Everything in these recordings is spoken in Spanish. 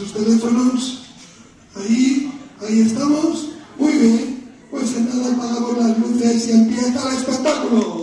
sus teléfonos. Ahí, ahí estamos. Muy bien. Pues en nada apagamos las luces y empieza el espectáculo.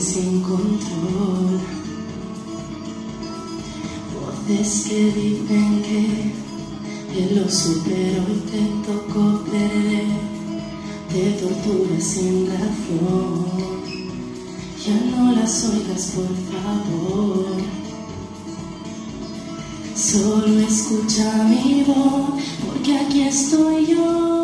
sin control. Voces que dicen que, que lo supero y te tocó perder, te tortura sin razón. Ya no las oigas, por favor. Solo escucha mi voz, porque aquí estoy yo.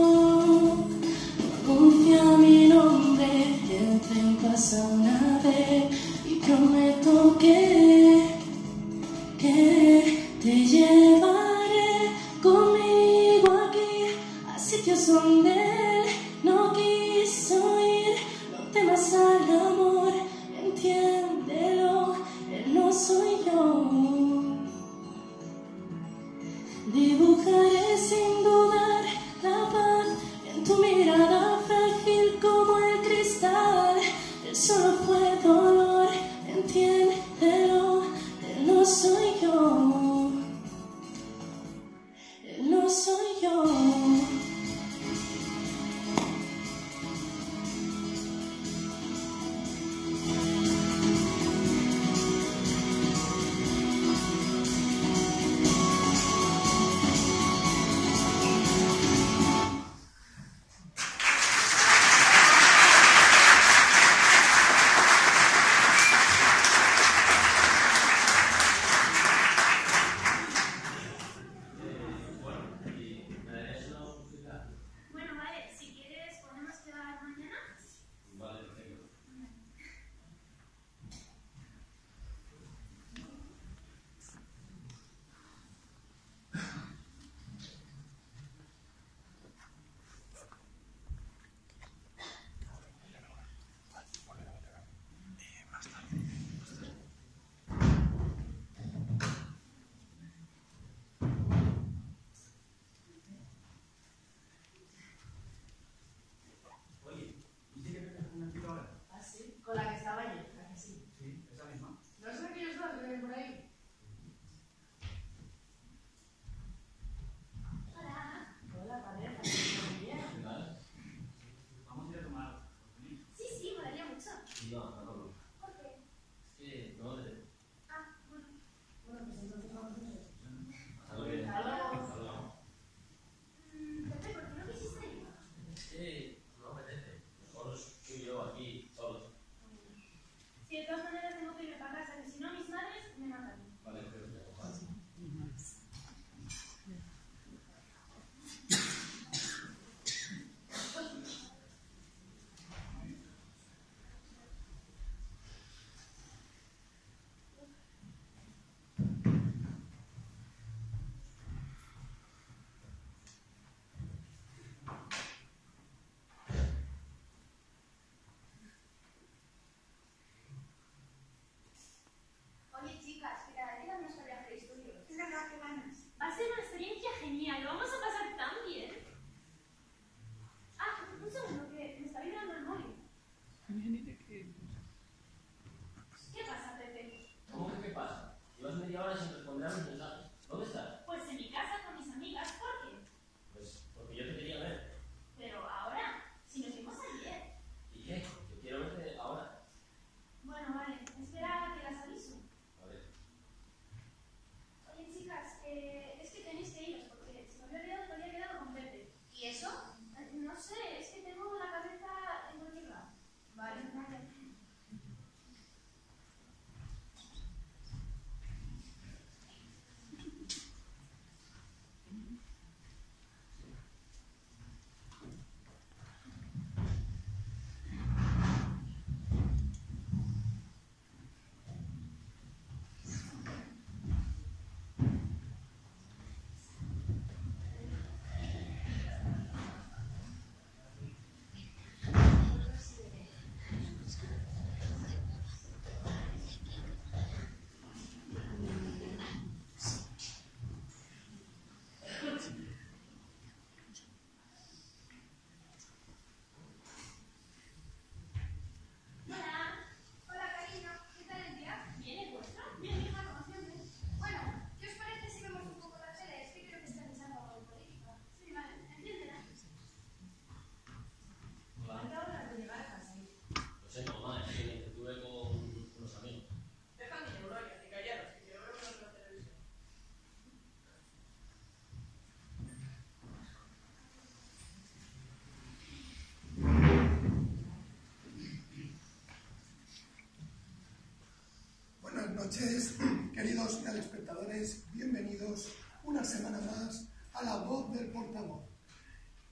Noches, queridos telespectadores. Bienvenidos una semana más a La Voz del Portavoz,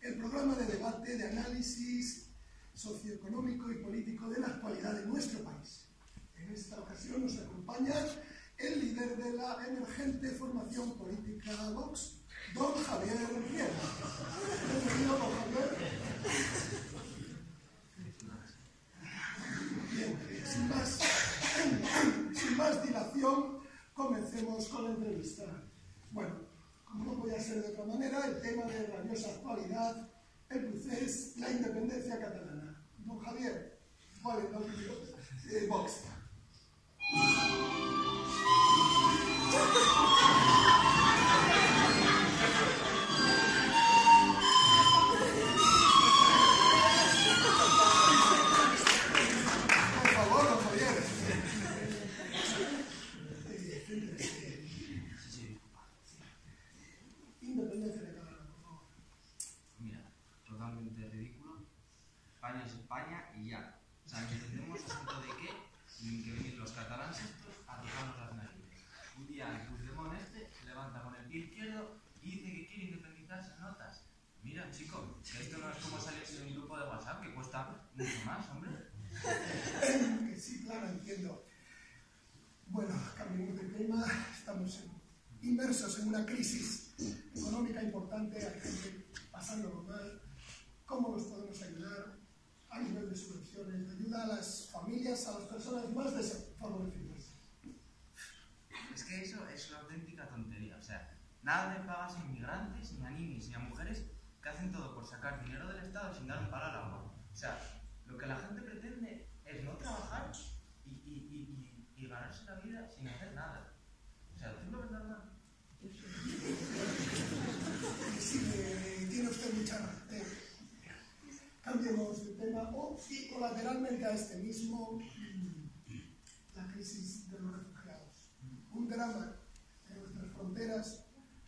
el programa de debate, de análisis socioeconómico y político de la actualidad de nuestro país. En esta ocasión nos acompaña el líder de la emergente formación política Vox, don Javier Riera. Bienvenido, don Javier. Comencemos con la entrevista. Bueno, como no podía ser de otra manera, el tema de rabiosa actualidad, el procés, la independencia catalana. Don Javier, ¿cuál es opinión? Eh, Vox. Por favor, don Javier. Independencia de Cataluña, por favor. Mira, totalmente ridículo. España es España y ya. O sea, que tenemos asunto de qué ni que venir los catalanes estos a tocarnos las narices. Un día el Puigdemont este se levanta con el pie izquierdo y dice que quiere independizarse en notas. Mira, chico, que esto no es como salirse de un grupo de WhatsApp que cuesta mucho más, hombre. Que sí, claro, entiendo. Bueno, cambiemos de tema. Estamos en- inmersos en una crisis económica importante. Hay gente pasándolo mal. ¿Cómo los podemos ayudar? A nivel de subvenciones, de ayuda a las familias, a las personas más desfavorecidas. Es que eso es una auténtica tontería. O sea, nada de pagas a inmigrantes, ni a niños, ni a mujeres que hacen todo sacar dinero del Estado sin dar un palo al agua. O sea, lo que la gente pretende es no trabajar y, y- y- y- ganarse la vida sin hacer nada. O sea, ¿tú lo ves normal? Sí, eh, tiene usted mucha razón. Cambiemos de tema o y colateralmente a este mismo, mm, la crisis de los refugiados. Un drama en nuestras fronteras,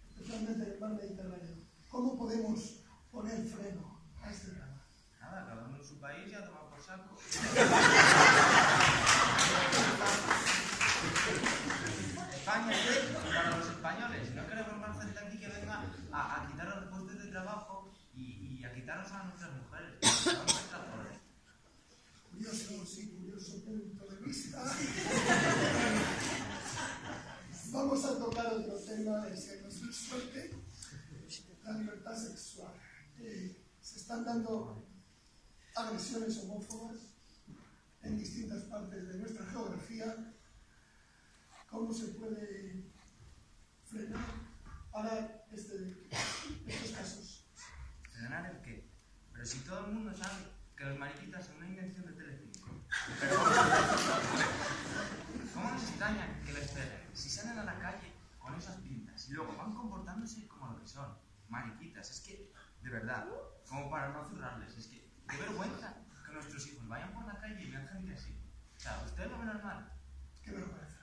especialmente en el mar Mediterráneo. ¿Cómo podemos poner freno a este drama? Nada, cada uno en su país ya toma por saco. España es para los españoles. No queremos más gente aquí que venga a, a quitarnos los puestos de trabajo y, y a quitarnos a nuestras mujeres. Son nuestras mujeres. Curioso, sí, curioso punto de vista. Vamos a tocar otro tema, si hay más suerte, la libertad sexual. Se están dando agresiones homófobas en distintas partes de nuestra geografía. ¿Cómo se puede frenar para este, estos casos? ¿Frenar el qué? Pero si todo el mundo sabe que los mariquitas son una invención de Telecinco. Pero ¿cómo nos extraña que les peguen si salen a la calle con esas pintas y luego van comportándose como lo que son? Mariquitas, es que, de verdad, como para no zurrarles, es que, qué vergüenza que nuestros hijos vayan por la calle y vean gente así. O sea, ¿ustedes lo ven normal? Qué vergüenza.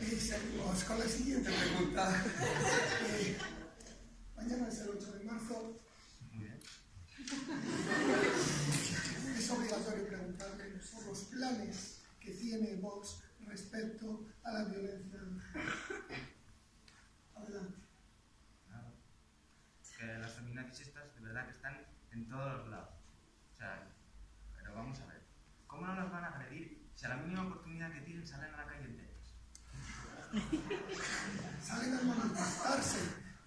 Y seguimos con la siguiente pregunta. Eh, mañana es el 8 de marzo. Muy bien. Es obligatorio preguntarle por los planes que tiene Vox respecto a la violencia. Adelante. Nada. Que las feminazis estas de verdad que están en todos los lados. O sea, pero vamos a ver. ¿Cómo no las van a agredir si a la mínima tienen salen a la calle enteras? Salen a manifestarse.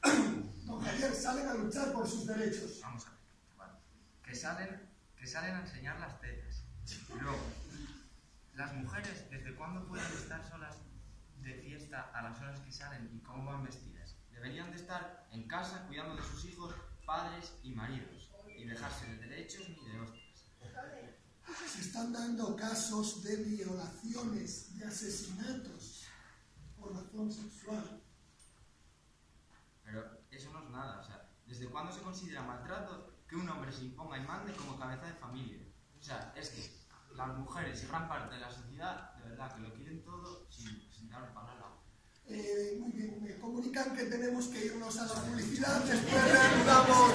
Don Javier, salen a luchar por sus derechos. Vamos a ver. Vale. Que salen, que salen a enseñar las tetas. Y luego, las mujeres, ¿desde cuándo pueden estar solas de fiesta a las horas que salen y cómo van vestidas? Deberían de estar en casa cuidando de sus hijos, padres y maridos. Y dejarse de derechos ni de hostias. Se están dando casos de violaciones, de asesinatos por razón sexual. Pero eso no es nada, o sea, ¿desde cuándo se considera maltrato que un hombre se imponga y mande como cabeza de familia? O sea, es que las mujeres y gran parte de la sociedad, de verdad, que lo quieren todo sin, sin dar. Eh, muy bien, me comunican que tenemos que irnos a la publicidad. Después reanudamos.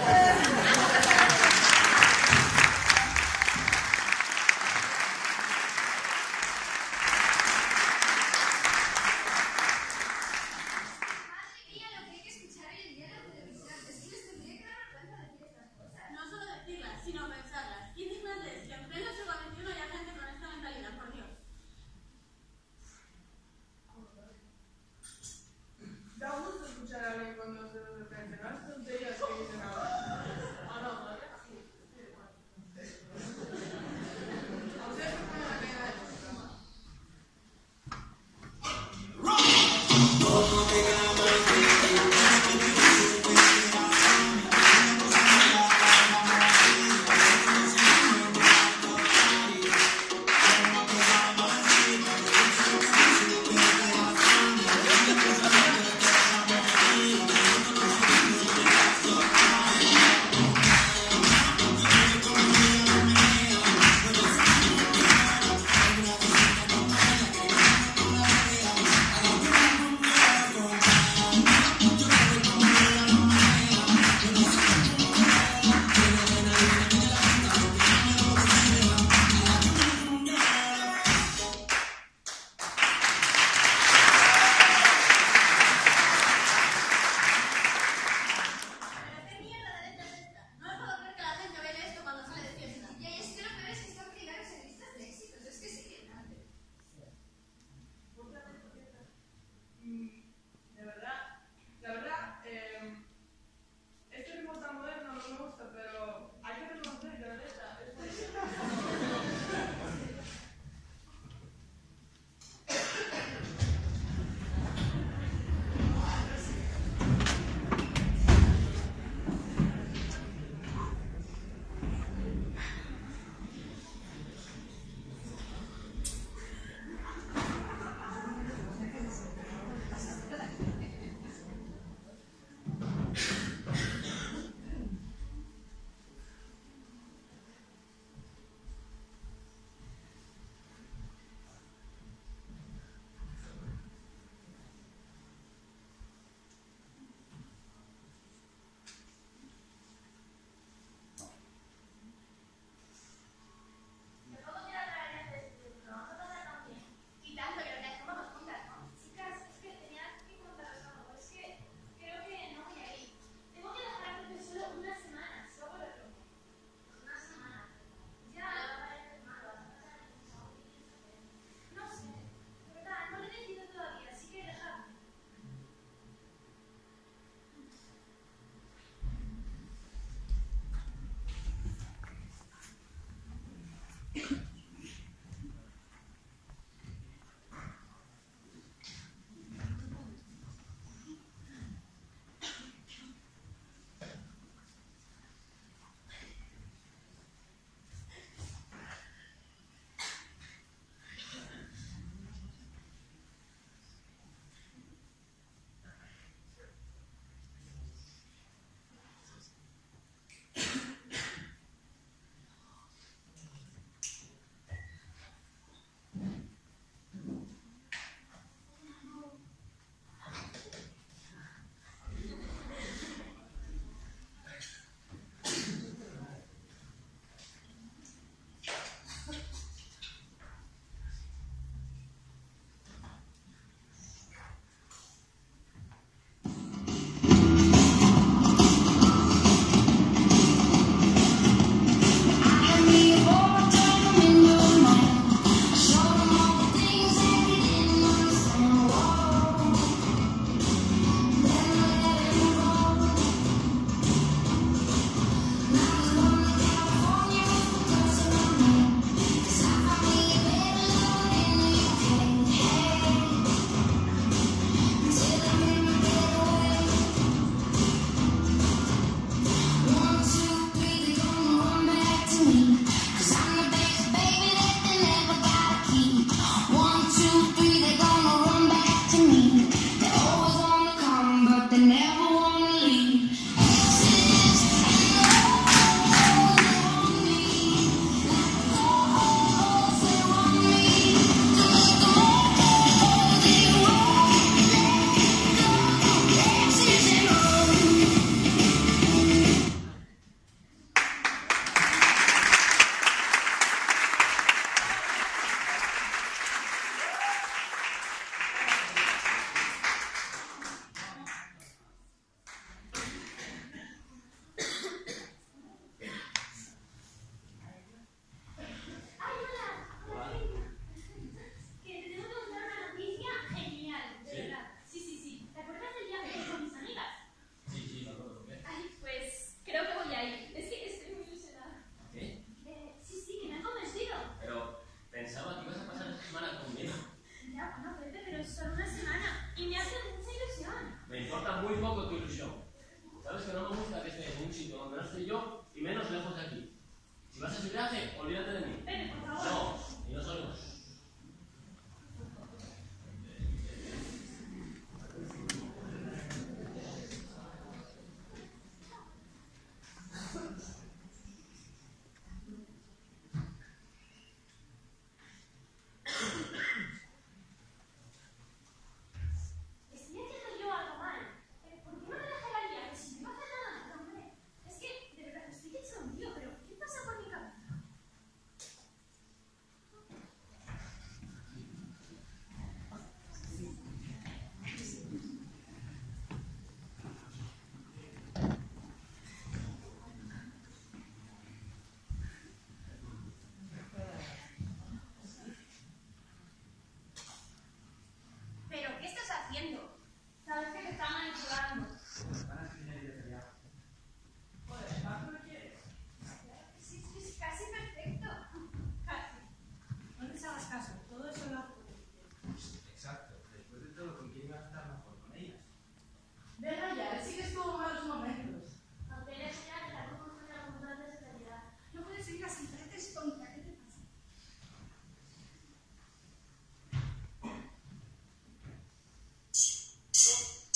Sit,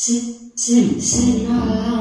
西西西那拉。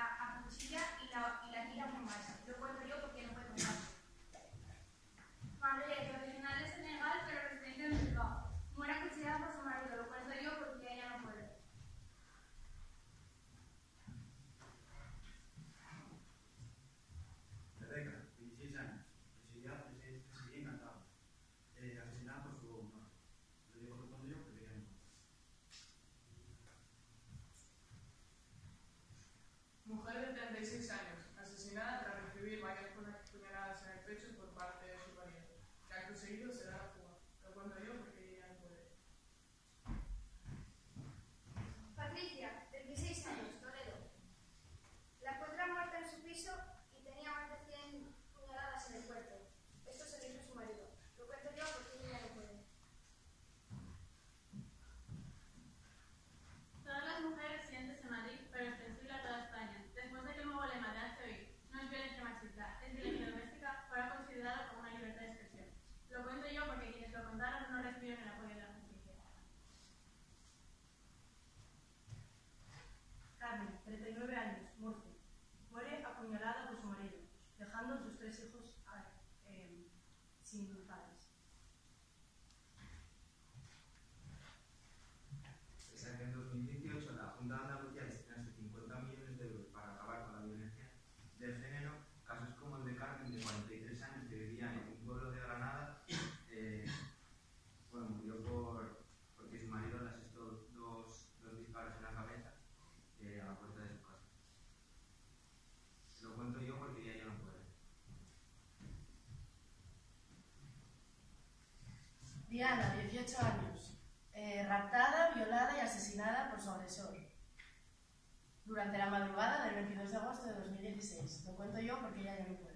la acuchilla y la, y la tira 16 Diana, 18 años, eh, raptada, violada y asesinada por su agresor. Durante la madrugada del 22 de agosto de 2016. Lo cuento yo porque ya no lo.